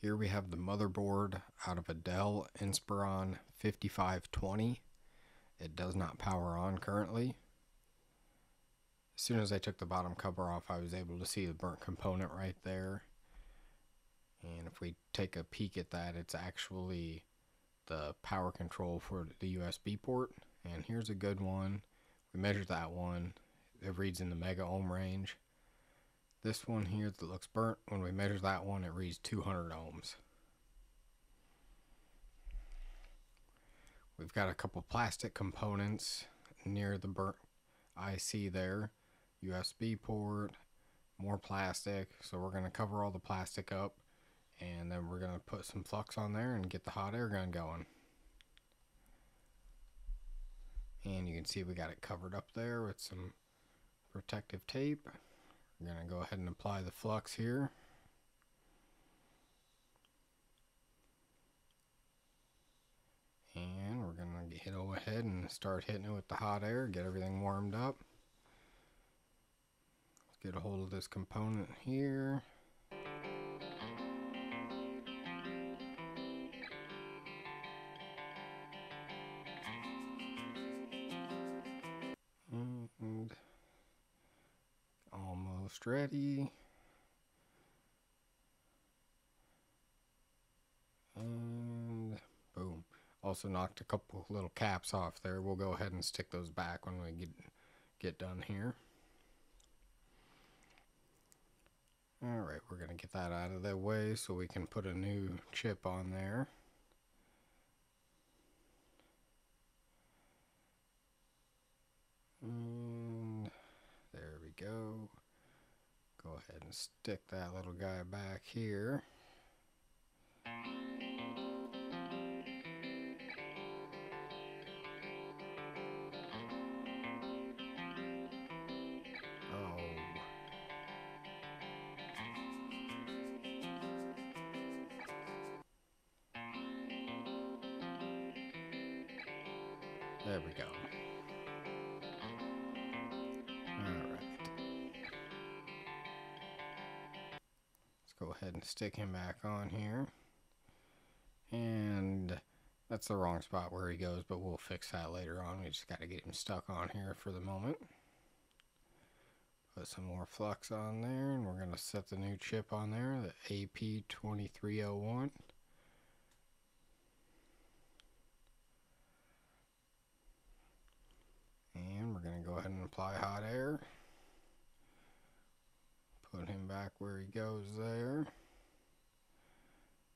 Here we have the motherboard out of a Dell Inspiron 5520. It does not power on currently. As soon as I took the bottom cover off, I was able to see the burnt component right there. And if we take a peek at that, it's actually the power control for the USB port. And here's a good one. We measured that one. It reads in the mega ohm range. This one here that looks burnt, when we measure that one, it reads 200 ohms. We've got a couple plastic components near the burnt IC there. USB port, more plastic. So we're going to cover all the plastic up and then we're going to put some flux on there and get the hot air gun going. And you can see we got it covered up there with some protective tape. We're going to go ahead and apply the flux here. And we're going to hit go ahead and start hitting it with the hot air, get everything warmed up. Let's get a hold of this component here. Ready. And boom. Also knocked a couple little caps off there. We'll go ahead and stick those back when we get get done here. Alright, we're going to get that out of the way so we can put a new chip on there. And there we go. Go ahead and stick that little guy back here. Oh. There we go. Go ahead and stick him back on here. And that's the wrong spot where he goes, but we'll fix that later on. We just got to get him stuck on here for the moment. Put some more flux on there, and we're going to set the new chip on there, the AP2301. And we're going to go ahead and apply hot air. Back where he goes there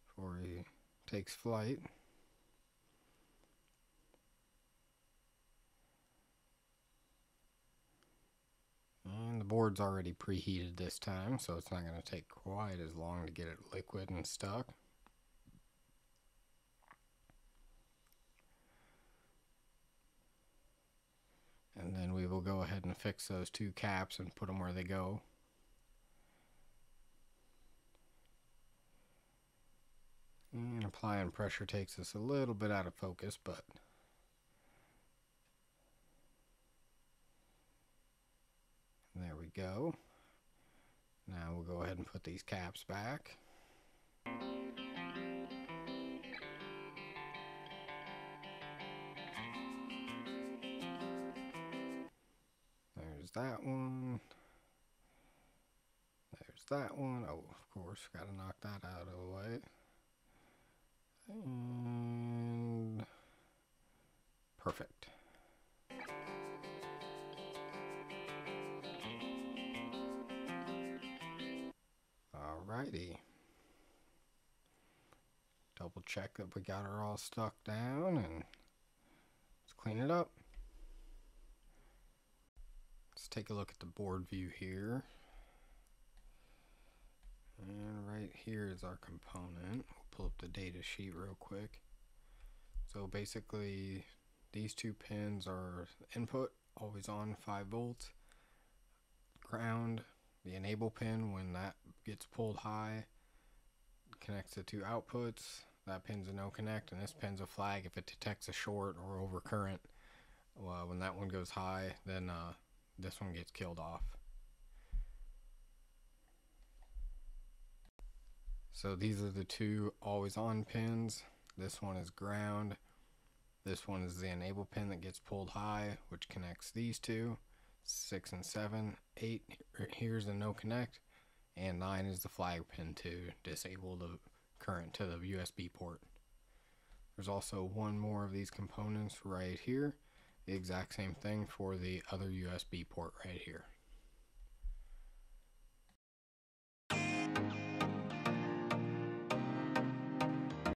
before he takes flight. And the board's already preheated this time, so it's not going to take quite as long to get it liquid and stuck. And then we will go ahead and fix those two caps and put them where they go. And applying pressure takes us a little bit out of focus, but there we go. Now we'll go ahead and put these caps back. There's that one. There's that one. Oh, of course, got to knock that out of the way. And perfect. Alrighty. Double check that we got her all stuck down and let's clean it up. Let's take a look at the board view here. And right here is our component. Pull up the data sheet real quick. So basically these two pins are input, always on 5 volts. Ground, the enable pin when that gets pulled high connects the two outputs. That pin's a no connect and this pin's a flag if it detects a short or overcurrent. Well, when that one goes high, then uh, this one gets killed off. So these are the two always on pins. This one is ground. This one is the enable pin that gets pulled high, which connects these two. Six and seven, eight. Er, here's the no connect, and nine is the flag pin to disable the current to the USB port. There's also one more of these components right here. The exact same thing for the other USB port right here.